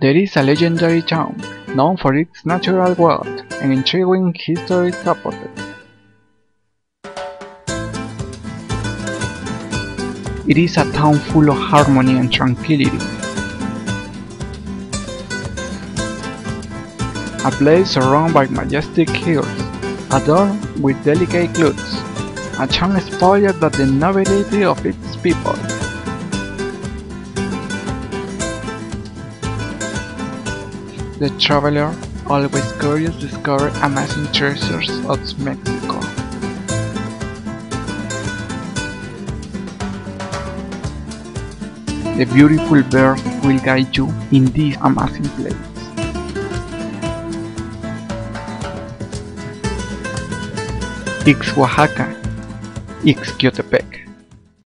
There is a legendary town known for its natural wealth and intriguing history. It is a town full of harmony and tranquility. A place surrounded by majestic hills, adorned with delicate glutes, a town spoiled by the nobility of its people. The traveler, always curious, discovers amazing treasures of Mexico. The beautiful birds will guide you in this amazing place. Ix Oaxaca, Ix Quiotepec.